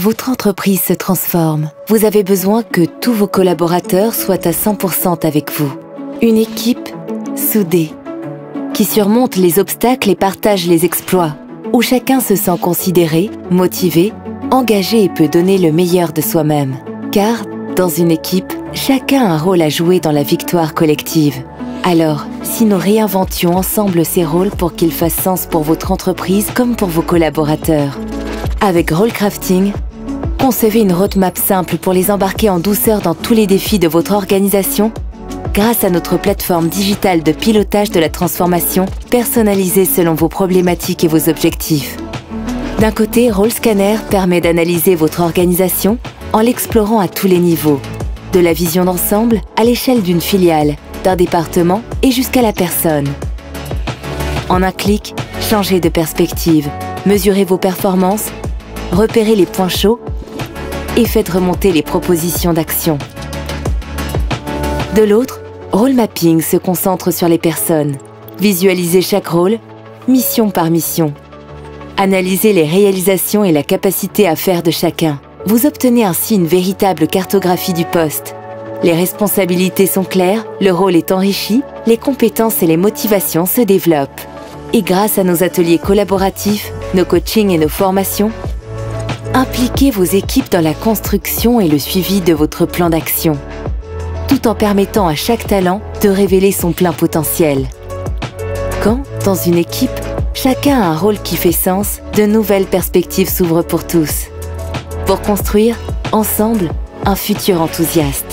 Votre entreprise se transforme. Vous avez besoin que tous vos collaborateurs soient à 100% avec vous. Une équipe soudée, qui surmonte les obstacles et partage les exploits, où chacun se sent considéré, motivé, engagé et peut donner le meilleur de soi-même. Car, dans une équipe, chacun a un rôle à jouer dans la victoire collective. Alors, si nous réinventions ensemble ces rôles pour qu'ils fassent sens pour votre entreprise comme pour vos collaborateurs Avec Rollcrafting, concevez une roadmap simple pour les embarquer en douceur dans tous les défis de votre organisation grâce à notre plateforme digitale de pilotage de la transformation personnalisée selon vos problématiques et vos objectifs. D'un côté, Rollscanner permet d'analyser votre organisation en l'explorant à tous les niveaux, de la vision d'ensemble à l'échelle d'une filiale, d'un département et jusqu'à la personne. En un clic, changez de perspective, mesurez vos performances, repérez les points chauds et faites remonter les propositions d'action. De l'autre, Role Mapping se concentre sur les personnes. Visualisez chaque rôle, mission par mission. Analysez les réalisations et la capacité à faire de chacun. Vous obtenez ainsi une véritable cartographie du poste. Les responsabilités sont claires, le rôle est enrichi, les compétences et les motivations se développent. Et grâce à nos ateliers collaboratifs, nos coachings et nos formations, impliquez vos équipes dans la construction et le suivi de votre plan d'action tout en permettant à chaque talent de révéler son plein potentiel. Quand, dans une équipe, chacun a un rôle qui fait sens, de nouvelles perspectives s'ouvrent pour tous. Pour construire, ensemble, un futur enthousiaste.